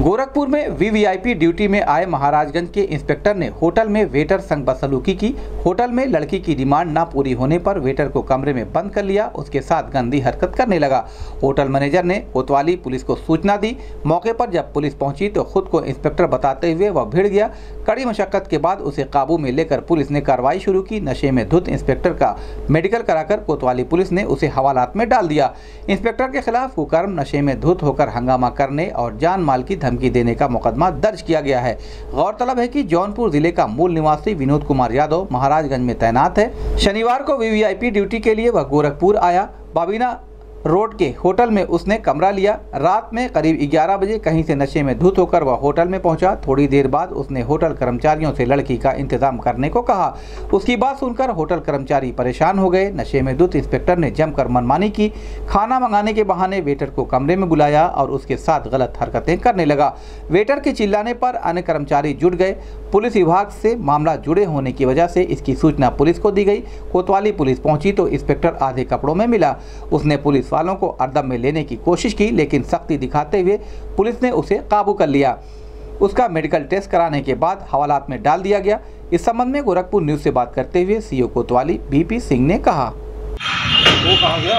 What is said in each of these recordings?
गोरखपुर में VVIP duty में आए महाराजगंज के इंस्पेक्टर ने होटल में वेटर संग बदसलूकी की। होटल में लड़की की डिमांड ना पूरी होने पर वेटर को कमरे में बंद कर लिया, उसके साथ गंदी हरकत करने लगा। होटल मैनेजर ने कोतवाली पुलिस को सूचना दी। मौके पर जब पुलिस पहुँची तो खुद को इंस्पेक्टर बताते हुए वह भिड़ गया। कड़ी मशक्कत के बाद उसे काबू में लेकर पुलिस ने कार्रवाई शुरू की। नशे में धुत इंस्पेक्टर का मेडिकल कराकर कोतवाली पुलिस ने उसे हवालात में डाल दिया। इंस्पेक्टर के खिलाफ कुकर्म, नशे में धुत होकर हंगामा करने और जान माल की धमकी देने का मुकदमा दर्ज किया गया है। गौरतलब है कि जौनपुर ज़िले का मूल निवासी विनोद कुमार यादव महाराजगंज में तैनात है। शनिवार को वीवीआईपी ड्यूटी के लिए वह गोरखपुर आया। बाबीना रोड के होटल में उसने कमरा लिया। रात में करीब 11 बजे कहीं से नशे में धुत होकर वह होटल में पहुँचा। थोड़ी देर बाद उसने होटल कर्मचारियों से लड़की का इंतज़ाम करने को कहा। उसकी बात सुनकर होटल कर्मचारी परेशान हो गए। नशे में धुत इंस्पेक्टर ने जमकर मनमानी की। खाना मंगाने के बहाने वेटर को कमरे में बुलाया और उसके साथ गलत हरकतें करने लगा। वेटर के चिल्लाने पर अन्य कर्मचारी जुट गए। पुलिस विभाग से मामला जुड़े होने की वजह से इसकी सूचना पुलिस को दी गई। कोतवाली पुलिस पहुँची तो इंस्पेक्टर आधे कपड़ों में मिला। उसने पुलिस वालों को अर्दम में लेने की कोशिश की, लेकिन सख्ती दिखाते हुए पुलिस ने उसे काबू कर लिया। उसका मेडिकल टेस्ट कराने के बाद हवालात में डाल दिया गया। इस संबंध में गोरखपुर न्यूज़ से बात करते हुए सीओ कोतवाली, बीपी सिंह ने कहा। वो कहाँ गया?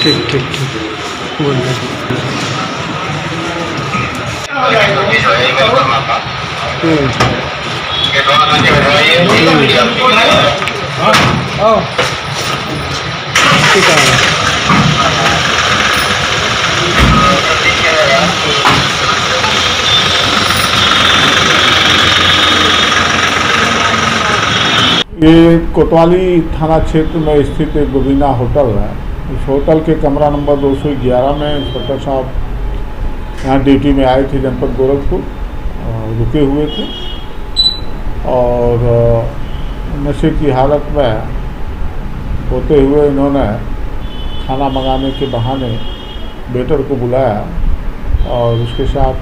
ठीक ठीक ठीक बोल रहे हम्म ठीक है ये कोतवाली थाना क्षेत्र में स्थित एक गोविंदा होटल है। इस होटल के कमरा नंबर 211 में इंस्पेक्टर साहब यहाँ ड्यूटी में आए थे जनपद गोरखपुर रुके हुए थे। और नशे की हालत में होते हुए इन्होंने खाना मंगाने के बहाने बेटर को बुलाया और उसके साथ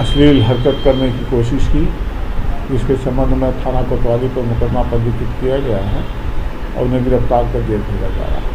अश्लील हरकत करने की कोशिश की। जिसके संबंध में थाना कोतवाली पर मुकदमा पंजीकृत किया गया है और उन्हें गिरफ़्तार कर जेल भेजा जा रहा है।